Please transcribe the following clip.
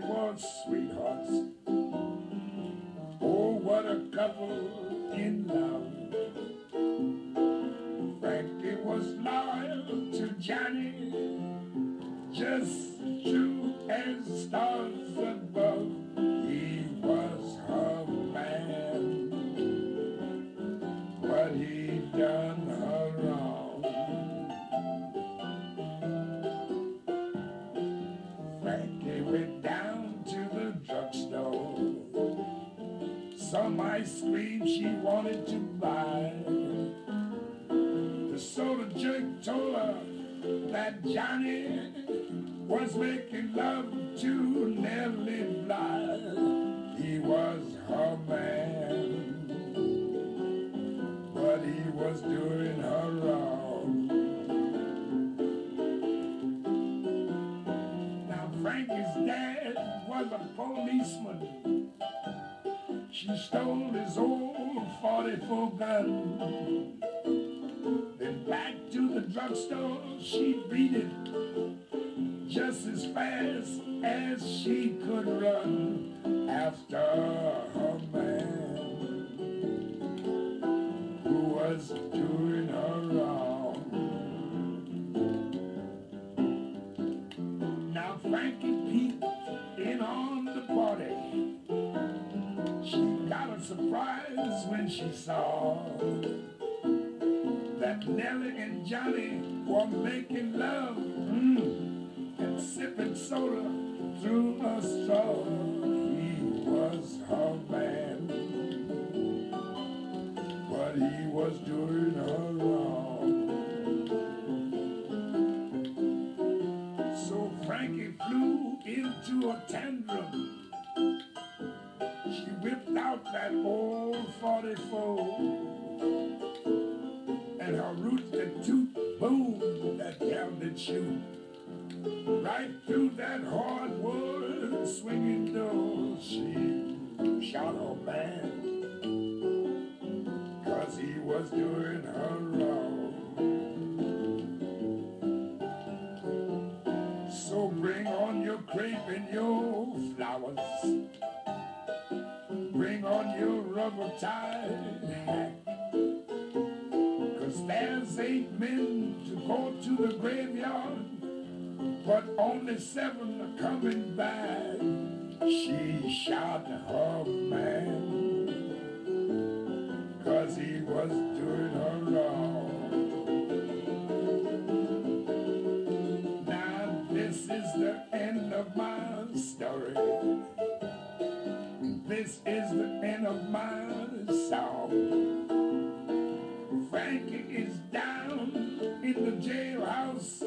they were sweethearts. Oh, what a couple in love. Frankie was loyal to Johnny, just true as stars above. He was her man. but he done ice cream she wanted to buy. The soda jerk told her that Johnny was making love to Nellie Bly. He was her man, but he was doing her wrong. Now Frankie's dad was a policeman. She stole his old 44 gun. Then back to the drugstore, she beat it just as fast as she could run after her man who was doing when she saw that Nellie and Johnny were making love mm, and sipping soda through a straw. He was her man, but he was doing her wrong. So Frankie flew into a tantrum. That old 44 and her roots that toot, boom, that did shoot. Right through that hardwood swinging door, she shot her man, cause he was doing her wrong. So bring on your crepe and your flowers. Bring on your rubber hat. Cause there's eight men to go to the graveyard, but only seven are coming back. She shot her man, cause he was doing her wrong. Now this is the end of my story. This is the end of my song. Frankie is down in the jailhouse.